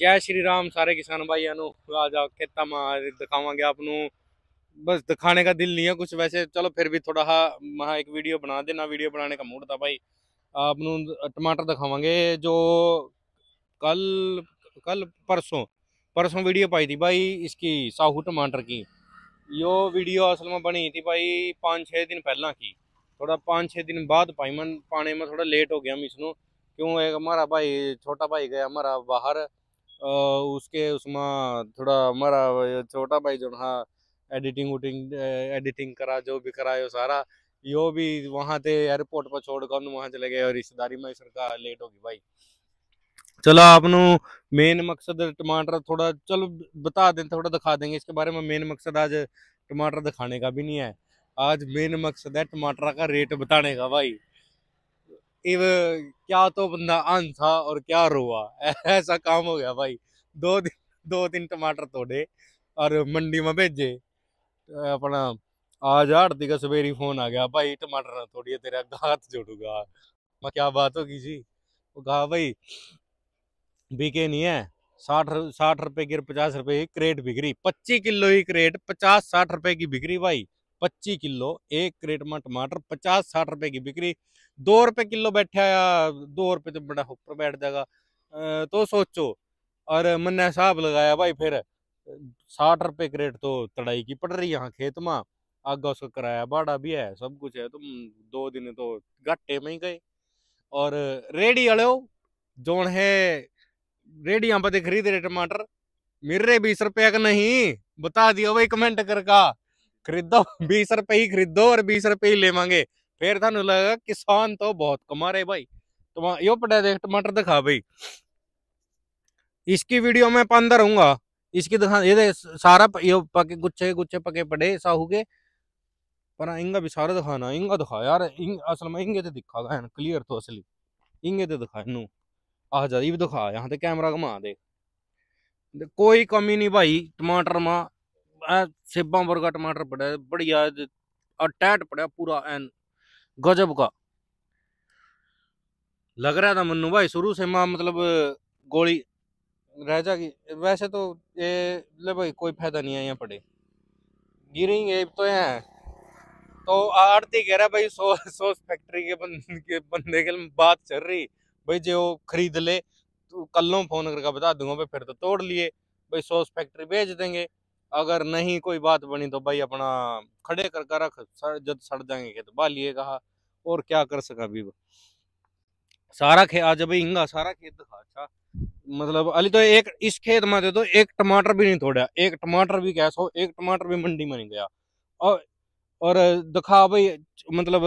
ਜੈ ਸ਼੍ਰੀ ਰਾਮ ਸਾਰੇ ਕਿਸਾਨ ਭਾਈਆਂ ਨੂੰ ਆ ਜਾ ਖੇਤਾਂ ਮਾ ਦਿਖਾਵਾਂਗੇ ਆਪ ਨੂੰ बस दिखाने का दिल नहीं है कुछ वैसे चलो फिर भी थोड़ा हा वहाँ एक वीडियो बना देना वीडियो बनाने का मूड था भाई आप नु टमाटर दिखावांगे जो कल कल परसों परसों वीडियो पाई थी भाई इसकी साहू टमाटर की यो वीडियो असल में बनी थी भाई पाँच छः दिन पहला की थोड़ा पाँच छः दिन बाद पाई मन पाने में थोड़ा लेट हो गया मिसनू क्यों एक हमारा भाई छोटा भाई गया हमारा बाहर उसके उसमें थोड़ा हमारा छोटा भाई जो हाँ एडिटिंग उटिंग एडिटिंग करा, जो भी करा, यो सारा, यो भी वहाँ थे एयरपोर्ट पर छोड़ कर वहाँ चले गए और रिश्तेदारी में का लेट होगी भाई। चलो आप मेन मकसद टमाटर थोड़ा, चलो, बता दें, थोड़ा दिखा देंगे, इसके बारे में मेन मकसद आज टमाटर दिखाने का भी नहीं है। आज मेन मकसद है टमाटर का रेट बताने का भाई। इव क्या तो बंदा आन था और क्या रोआ। ऐसा काम हो गया भाई। दो दिन दो दिन टमाटर तोड़े और मंडी में भेजे। अपना आज आड़ती का सवेरी फ़ोन आ गया, भाई, टमाटर थोड़ी तेरा हाथ जोड़ूँगा। मैं क्या बात होगी जी? वो कहा, भाई, बिके नहीं है। साठ साठ रुपए की पचास रुपए की क्रेट बिक रही। पच्चीस किलो की क्रेट पचास, साठ रुपए की बिक रही भाई। पच्चीस किलो, एक क्रेट में टमाटर पचास साठ रुपए की बिक्री। दो रुपए किलो बैठा दो रुपए तो बड़ा ऊपर बैठ जाएगा। तो सोचो, और मैंने हिसाब लगाया भाई फिर, साठ रुपए क्रेट तो तड़ाई की पड़ रही यहाँ खेत में। आगे उसका किराया भाड़ा भी है, सब कुछ है, तुम दो दिन तो घाटे में ही गए। और रेडी वाले जोन है रेडी यहाँ पर खरीद रहे टमाटर, मेरे बीस रुपया का नहीं, बता दियो भाई कमेंट कर खरीदो, बीस ही खरीदो और बीस रुपए ही लेवांगे फिर थानू लगेगा किसान तो बहुत कमा रहे भाई। तो यो पड़ा देख, टमाटर दिखा भाई। इसकी वीडियो में पंदर रहूँगा। इसकी दिखा, ये सारा ये पके, गुच्छे गुच्छे पके पड़े, साहू के। पर इंगा भी सारा दिखाना, इंगा दिखा यार, इंग, असल में इंगे तो दिखा गया क्लियर तो असली। इंगे तो दिखा इनू आ जा भी दिखा, यहाँ कैमरा घुमा दे, कोई कमी नहीं भाई, टमाटर में सेबा वर्गा टमाटर पड़ा, बढ़िया अटैट पड़ा पूरा एन गजब का। लग रहा था मनु भाई, शुरू से माँ मतलब गोली रह जाएगी वैसे तो ये, ले भाई, कोई फ़ायदा नहीं है, यहाँ पड़े। गिरेंगे तो है। तो आरती कह रहा भाई, सो फैक्ट्री के बंदे के बात चल रही। भाई, जो खरीद ले तो कल फ़ोन करके बता दूँगा, भाई, फिर तो तोड़ लिए। भाई सॉस फैक्ट्री भेज देंगे। अगर नहीं कोई बात बनी तो भाई अपना खड़े कर रख जब सड़ जाएँगे तो बालिए कहा, और क्या कर सका अभी सारा खेत आज भाई इंगा, सारा खेत दिखा अच्छा? मतलब अली तो एक, इस खेत में दे तो एक टमाटर भी नहीं तोड़ा, एक टमाटर भी कैसा एक टमाटर भी मंडी में नहीं गया। और और दिखा भाई मतलब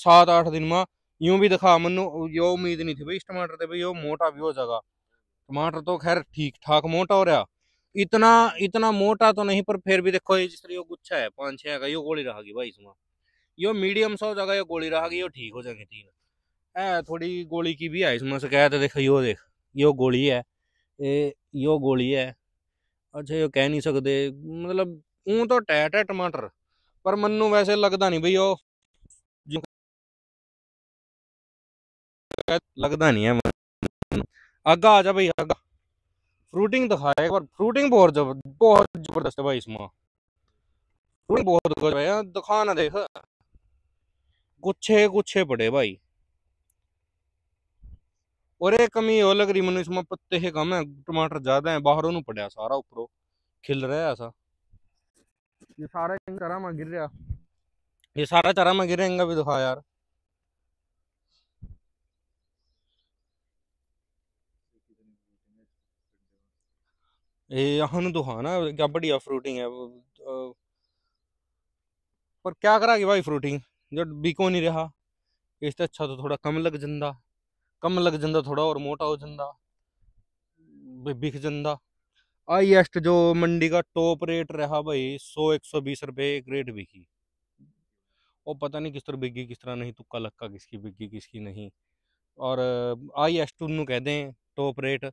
सात, आठ दिन में, यूँ भी दिखा, मनु, यो उम्मीद नहीं थी भाई इस टमाटर से भाई यो मोटा भी हो जाएगा। टमाटर तो खैर ठीक ठाक मोटा हो रहा। इतना इतना मोटा तो नहीं, पर फिर भी देखो ये जिस तरह गुच्छा है, पाँच छः का यो गोली रहेगी भाई इसमें। यो मीडियम सा हो जाएगा यो गोली रहेगी, यो ठीक हो जाएँगे तीन। है थोड़ी गोली की भी है इसमें से कहते देखो, यो देख, यो गोली है ये यो गोली है। अच्छा यो कह नहीं सकते मतलब ऊँ तो टैट है टमाटर, पर मनु वैसे लगता नहीं भैया लगता नहीं है आगा आ जा भाई आगा फ्रूटिंग दिखाया एक बार फ्रूटिंग बहुत जब बहुत ज़बरदस्त है भाई इसमें। फ्रूटिंग बहुत गजब है दिखाना देख। गुच्छे गुच्छे पड़े भाई। और एक कमी और लग रही मैंने इसमें पत्ते है कम है टमाटर ज़्यादा है बाहरों नु पड़ा सारा ऊपरों खिल रहा है ऐसा। ये सारा चारा में गिर रहा। ये सारा चारा में गिर रहेगा भी दिखा यार। ये यहाँ दिखा ना, क्या बढ़िया फ्रूटिंग है पर क्या करा भाई फ्रूटिंग? जो बिको नहीं रहा। इससे अच्छा तो थोड़ा कम लग जंदा, कम लग जाता थोड़ा और मोटा हो जाता बिक जाता हाईएस्ट जो मंडी का टॉप रेट रहा भाई, सौ, एक सौ बीस रुपये एक रेट बिकी। वो पता नहीं किस तरह बिकी, किस तरह नहीं, तुक्का लक्का किसकी बिकी, किसकी नहीं। और हाईएस्ट उन्नू कह दें, टॉप रेट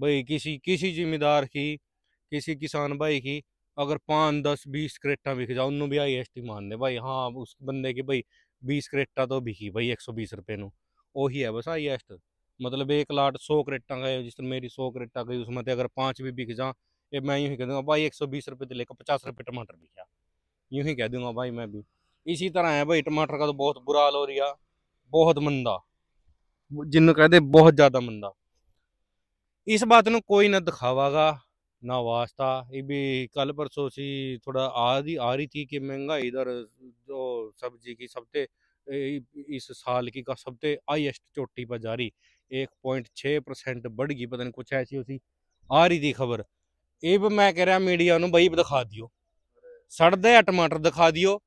भाई किसी किसी जिम्मेदार की, किसी किसान भाई की अगर पाँच, दस, बीस करेटा बिक जाओ उन्होंने भी आई एस टी मान दे भाई हाँ उस बंदे की भाई बीस करेटा तो बिकी भाई एक सौ बीस रुपये में वही है बस आई एस मतलब एक लाट सौ करेटा गए, जिस तरह मेरी सौ करेटा गई, उसमें अगर पाँच भी बिक जा ये मैं यूँ ही कह दूँगा, भाई एक सौ बीस रुपये तो लेकर पचास रुपये टमाटर बिका। यूँ ही कह दूँगा भाई मैं भी। इसी तरह है भाई, टमाटर का तो बहुत बुरा हाल हो रहा बहुत मंदा। जिन्होंने कह दे, बहुत ज़्यादा मंदा। इस बात ਨੂੰ कोई ना दिखावागा ना वास्ता ये भी कल परसों सी थोड़ा आ रही आ रही थी कि महंगाई इधर जो सब्जी की सबसे इस साल की का सबसे हाईएस्ट चोटी पर जा रही एक पॉइंट छः परसेंट बढ़ गई पता नहीं कुछ ऐसी उसी आ रही थी खबर ये भी मैं कह रहा मीडिया ਨੂੰ ਬਈ ਦਿਖਾ ਦਿਓ ਸੜਦੇ ਆ ਟਮਾਟਰ ਦਿਖਾ ਦਿਓ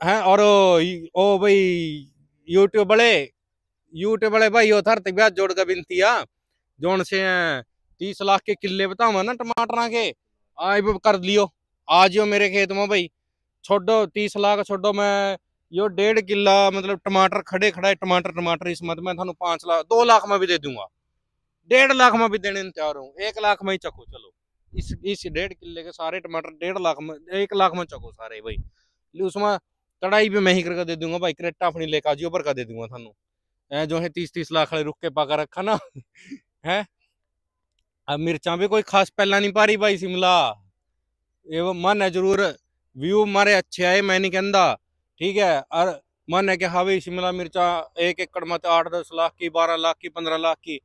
ਹੈ ਔਰ ਉਹ ਬਈ YouTube ਵਾਲੇ YouTube वाले भाई उधर तक ब्याज जोड़ का बिनती आ जोन से तीस लाख के किले बतावा ना टमाटर के। आज कर लियो। आ जियो मेरे खेत में भाई। छोड़ो, तीस लाख छोड़ो, मैं यो डेढ़ किला मतलब टमाटर खड़े खड़े टमाटर टमाटर, इस मत मैं थानू पाँच लाख, दो लाख में भी दे दूँगा। डेढ़ लाख में भी देने तैयार हूँ। एक लाख में ही चको चलो। इस इस डेढ़ किले के सारे टमाटर डेढ़ लाख में, एक लाख में चको सारे भाई। उसमें कढ़ाई भी मैं ही करके दे दूँगा भाई, क्रेटा अपनी लेकर जियो पर का दे दूँगा थानू। जो है तीस तीस लाख रुक के पाकर रखा ना। है? अब मिर्चा भी कोई खास पहला नहीं पा रही भाई शिमला। ये मन है ज़रूर व्यू मारे अच्छे आए मैं नहीं कहता ठीक है? और मन है कि हाँ भाई शिमला मिर्चा एक एकड़ मत आठ दस लाख की, बारह लाख की, पंद्रह लाख की।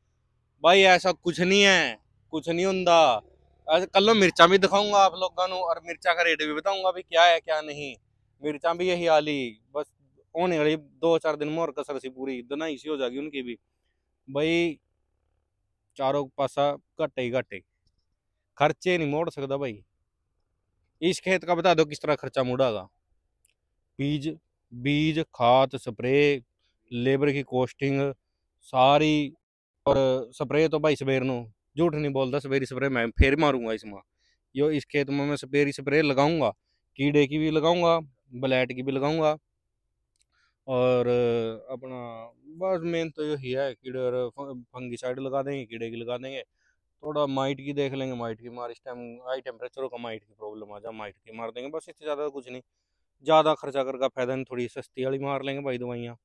भाई ऐसा कुछ नहीं है, कुछ नहीं होंगे कल मिर्चा भी दिखाऊँगा आप लोगों और मिर्चा का रेट भी बताऊँगा भी क्या है, क्या नहीं। मिर्चा भी यही हाली बस होने वाली दो चार दिन में और कसर सी पूरी दनाई सी हो जाएगी उनकी भी। भाई चारों पासा घटे ही घटे खर्चे नहीं मोड़ सकता भाई इस खेत का बता दो किस तरह खर्चा मुड़ागा बीज बीज खाद स्प्रे लेबर की कोस्टिंग सारी और स्प्रे तो भाई सवेर नो झूठ नहीं बोलता सवेरी स्प्रे मैं फिर मारूँगा इसमें यो इस खेत में मैं सवेरी स्प्रे लगाऊँगा कीड़े की भी लगाऊँगा ब्लैट की भी लगाऊँगा और अपना बस मेन तो यही है कीड़े और फंगी साइड लगा देंगे, कीड़े की लगा देंगे। थोड़ा माइट की देख लेंगे माइट की मार इस टाइम हाई टेम्परेचर का माइट की प्रॉब्लम आ जाए माइट की मार देंगे, बस इससे ज़्यादा कुछ नहीं। ज़्यादा खर्चा करके फ़ायदा नहीं, थोड़ी सस्ती वाली मार लेंगे भाई दवाइयाँ।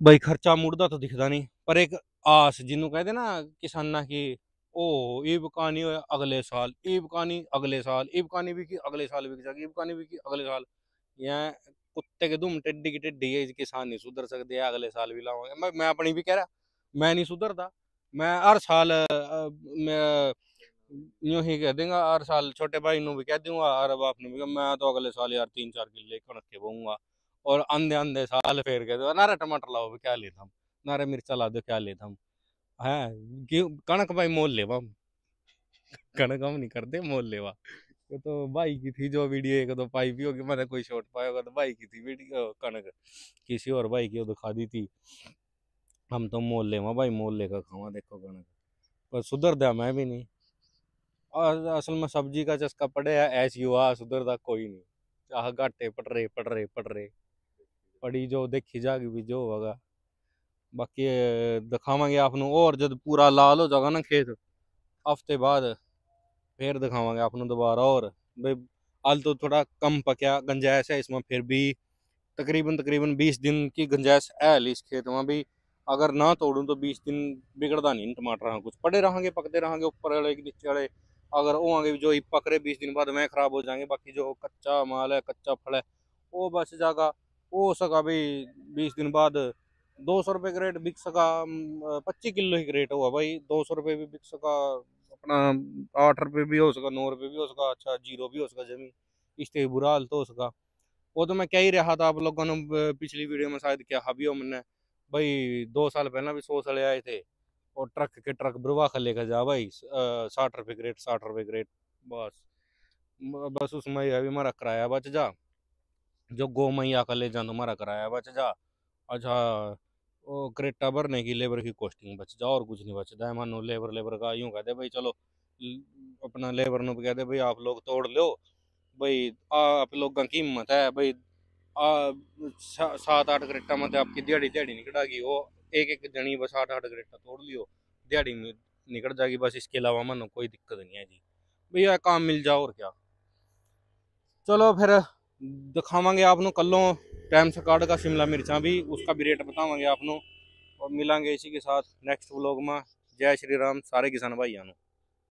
भाई खर्चा मुड़दा तो दिखता नहीं, पर एक आस जिन्हों कहते ना किसाना की ओ ये बकानी अगले साल, ये बकानी अगले साल, ये बकानी भी की अगले साल बिक जाएगी, ये बकानी भी की अगले साल। यहाँ कुत्ते के दुम टिड्डी की टिड्डी है किसान नहीं सुधर सकते अगले साल भी लाऊँगे मैं मैं अपनी भी कह रहा, मैं नहीं सुधरता मैं हर साल मैं यूँ ही कह देंगे, हर साल छोटे भाई भी कह दूँगा हर बाप ने भी मैं तो अगले साल यार तीन चार किले कणक के बोऊँगा। और अंधे अंधे साल फेर के दो नारे टमाटर लाओ क्या लेता हम नारे मिर्चा ला दो क्या लेता हम है कणक भाई मोल लेवा। कणक हम नहीं करते मोल लेवा। ये तो भाई की थी जो वीडियो एक तो पाई भी होगी मैंने कोई शॉट पाया होगा तो भाई की थी वीडियो कणक किसी और भाई की दिखा दी थी हम तो मोल ले भाई मोल लेकर खावा देखो कणक पर सुधर दिया मैं भी नहीं और असल में सब्ज़ी का चस्का पड़े है ऐसी हुआ सुधरता कोई नहीं चाह घाटे पट रहे पट रहे पट रहे पड़ी जो देखी जाएगी भी जो होगा बाकी दिखावे आपको और जब पूरा लाल हो जाएगा ना खेत हफ़्ते बाद फिर दिखावे आपको दोबारा और। भाई, अल तो थोड़ा कम पकया गंजाइश है इसमें, फिर भी तकरीबन तकरीबन बीस दिन की गंजाइश है इस खेत में। भी अगर ना तोड़ूँ तो बीस दिन बिगड़ता नहीं टमाटर हाँ कुछ। पड़े रहेंगे पकते रहेंगे ऊपर वाले नीचे वाले। अगर वो आगे जो पक रहे बीस दिन बाद, मैं खराब हो जाएँगे। बाकी जो कच्चा माल है, कच्चा फल है, वो बच जाएगा। वो सका भाई, बीस दिन बाद दो सौ रुपये का रेट बिक सका पच्चीस किलो ही रेट हुआ भाई। दो सौ रुपये भी बिक सका अपना आठ रुपये भी हो सका, नौ रुपये भी हो सका अच्छा ज़ीरो भी हो सका ज़मीन इससे बुरा हाल तो हो सका। वो तो मैं कह ही रहा था आप लोगों ने पिछली वीडियो में शायद क्या हबी हो मैंने। भाई दो साल पहले भी सौ साले आए थे, और ट्रक के ट्रक बुरवा खा लेकर जा भाई साठ रुपये ग्रेट साठ रुपये ग्रेट बस। बस उसमें अभी हमारा किराया बच जा। जो गो मैया का ले जा तो हमारा किराया बच जा। अच्छा वो क्रेटा भरने की लेबर की कॉस्टिंग बच जा, और कुछ नहीं बचता है मानो लेबर लेबर का यूँ कहते भाई चलो अपना लेबर ने कहते भाई आप लोग तोड़ लो भाई आप लोगों की हिम्मत है। भाई सात आठ करेटा मतलब आपकी दिहाड़ी दिहाड़ी निकल जाएगी वो एक एक जनी बस आठ आठ करेटा तोड़ लियो। दिहाड़ी निकल जाएगी बस। इसके अलावा मन कोई दिक्कत नहीं है जी। भैया काम मिल जाओ और क्या? चलो फिर दिखावे आपको कलों टाइम से कार्ड का शिमला मिर्चा भी उसका भी रेट बतावे आपको ਔਰ ਮਿਲਾਂਗੇ ਇਸੀ ਕੇ ਸਾਥ ਨੈਕਸਟ ਵਲੋਗ ਮਾ ਜੈ ਸ਼੍ਰੀ ਰਾਮ ਸਾਰੇ ਕਿਸਾਨ ਭਾਈਆਂ ਨੂੰ